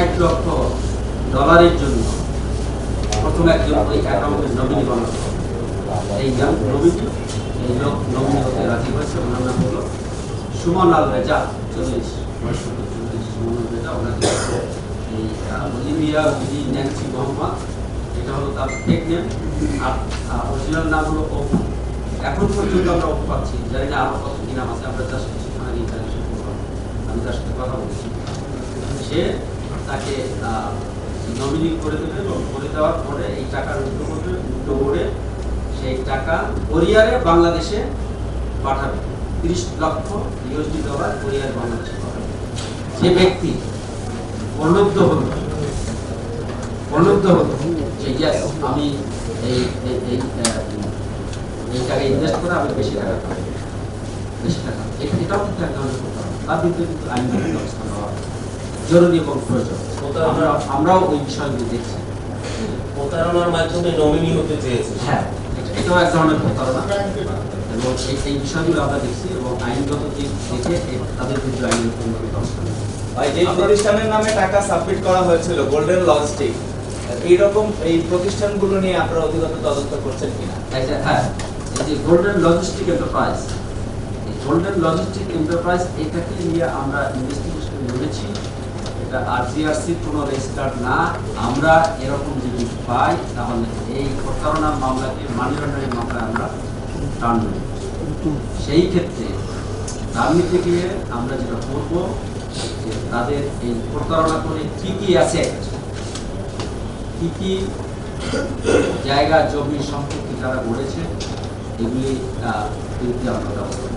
ষাট লক্ষ ডলারের জন্য প্রথম একজন ওই অ্যাকাউন্টের নমিনি বানানো এই নাম নমিনি এই লোক হতে রাজি হয়েছে, ওনার নাম হলো সুমন আল রেজা। চল্লিশ বয়স চল্লিশ। সুমন আল রেজা ওনাকে এই বিজি ন্যান্সি মোহাম্মদ। এটা হলো তার টেক নেম আর অরিজিনাল নাম হলো অপু। এখন পর্যন্ত আমরা অপু পাচ্ছি। জানি না আরও কত কি আছে, আমরা তার সাথে সেখানে আমি তার সাথে কথা বলছি। সে তাকে নমিনি করে দেবে এবং করে দেওয়ার পরে এই টাকার উল্টো করবে উল্টো করে সেই টাকা কোরিয়ারে বাংলাদেশে পাঠাবে। তিরিশ লক্ষ ইউএসডি ডলার কোরিয়ার বাংলাদেশে পাঠাবে। যে ব্যক্তি প্রলুব্ধ হল। প্রলুব্ধ হল যে আমি এই এই টাকা ইনভেস্ট করে আমি বেশি টাকা পাবো। বেশি টাকা। এটাও কিন্তু এক ধরনের। তার কিন্তু আইনগত ব্যবস্থা নেওয়া। জরুরি এবং প্রয়োজন আমরা আমরাও ওই বিষয়গুলো দেখছি। প্রতারণার মাধ্যমে নমিনি হতে চেয়েছে। হ্যাঁ এটা- এটাও এক ধরনের প্রতারণা। এবং এই- বিষয়গুলো আমরা দেখছি এবং আইনগত দিক দেখে তাদের বিরুদ্ধে আইনের পরিমাণ ব্যবস্থা নেওয়া। ভাই যে প্রতিষ্ঠানের নামে টাকা সাবমিট করা হয়েছিল গোল্ডেন লজিস্টিক এইরকম এই প্রতিষ্ঠানগুলো নিয়ে আপনারা অধিগত তদন্ত করছেন কিনা? হ্যাঁ এই যে গোল্ডেন লজিস্টিক এন্টারপ্রাইজ এই গোল্ডেন লজিস্টিক এন্টারপ্রাইজ এটাকে নিয়ে আমরা ইনভেস্টিগেশন নেমেছি এটা আরজিআরসি কোনো রেজিস্টার্ড না, আমরা এরকম যদি পাই, তাহলে এই প্রতারণার মামলাকে মানি লন্ডারিং মামলায় আমরা টানব সেই ক্ষেত্রে টার্ম নিতে গিয়ে আমরা যেটা করব, যে তাদের এই প্রতারণা করে কি কি আছে, কি কি জায়গা, জমি, সম্পত্তি তারা গড়েছে, এগুলি বিরুদ্ধে আমরা ব্যবস্থা।